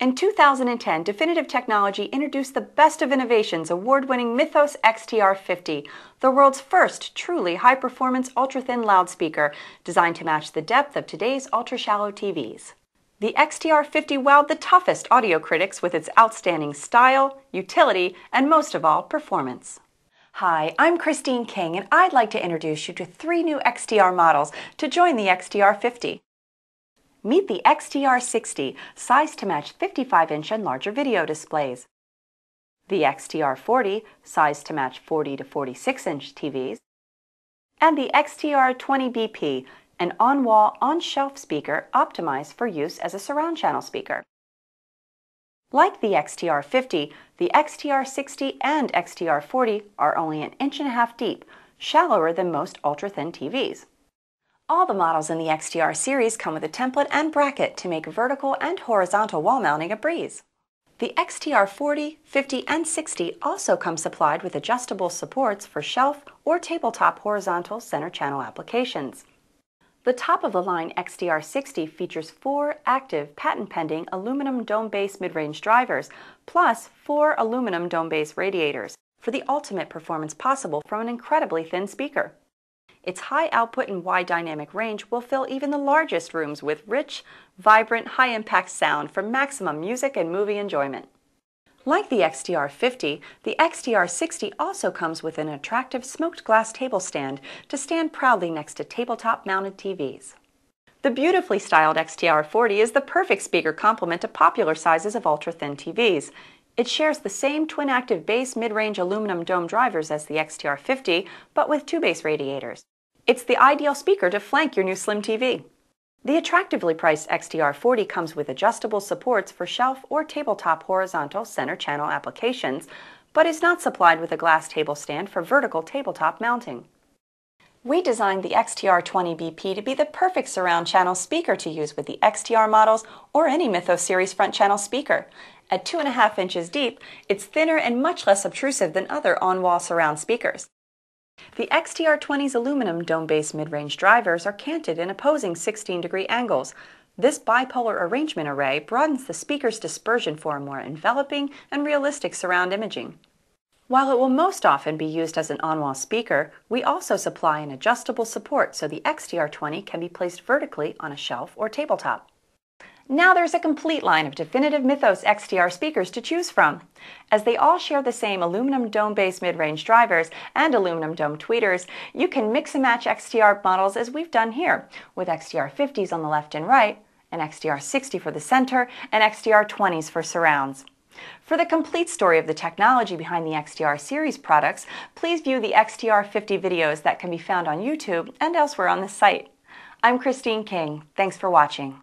In 2010, Definitive Technology introduced the best of innovations award winning Mythos XTR50, the world's first truly high performance ultra thin loudspeaker designed to match the depth of today's ultra shallow TVs. The XTR50 wowed the toughest audio critics with its outstanding style, utility, and most of all, performance. Hi, I'm Christine King, and I'd like to introduce you to three new XTR models to join the XTR50. Meet the XTR60, sized to match 55-inch and larger video displays. The XTR40, sized to match 40 to 46-inch TVs. And the XTR20BP, an on-wall, on-shelf speaker optimized for use as a surround channel speaker. Like the XTR50, the XTR60 and XTR40 are only an inch and a half deep, shallower than most ultra-thin TVs. All the models in the XTR series come with a template and bracket to make vertical and horizontal wall mounting a breeze. The XTR 40, 50, and 60 also come supplied with adjustable supports for shelf or tabletop horizontal center channel applications. The top of the line XTR 60 features four active patent pending aluminum dome bass mid range drivers, plus four aluminum dome bass radiators for the ultimate performance possible from an incredibly thin speaker. Its high output and wide dynamic range will fill even the largest rooms with rich, vibrant, high-impact sound for maximum music and movie enjoyment. Like the XTR50, the XTR60 also comes with an attractive smoked glass table stand to stand proudly next to tabletop mounted TVs. The beautifully styled XTR40 is the perfect speaker complement to popular sizes of ultra-thin TVs. It shares the same twin-active bass mid-range aluminum dome drivers as the XTR50, but with two bass radiators. It's the ideal speaker to flank your new Slim TV. The attractively priced XTR40 comes with adjustable supports for shelf or tabletop horizontal center channel applications, but is not supplied with a glass table stand for vertical tabletop mounting. We designed the XTR20BP to be the perfect surround channel speaker to use with the XTR models or any Mythos series front channel speaker. At 2.5 inches deep, it's thinner and much less obtrusive than other on-wall surround speakers. The XTR20's aluminum dome-based mid-range drivers are canted in opposing 16-degree angles. This bipolar arrangement array broadens the speaker's dispersion for a more enveloping and realistic surround imaging. While it will most often be used as an on-wall speaker, we also supply an adjustable support so the XTR20 can be placed vertically on a shelf or tabletop. Now there's a complete line of definitive Mythos XTR speakers to choose from. As they all share the same aluminum dome-based mid-range drivers and aluminum dome tweeters, you can mix and match XTR models as we've done here, with XTR 50s on the left and right, an XTR 60 for the center, and XTR 20s for surrounds. For the complete story of the technology behind the XTR series products, please view the XTR 50 videos that can be found on YouTube and elsewhere on the site. I'm Christine King. Thanks for watching.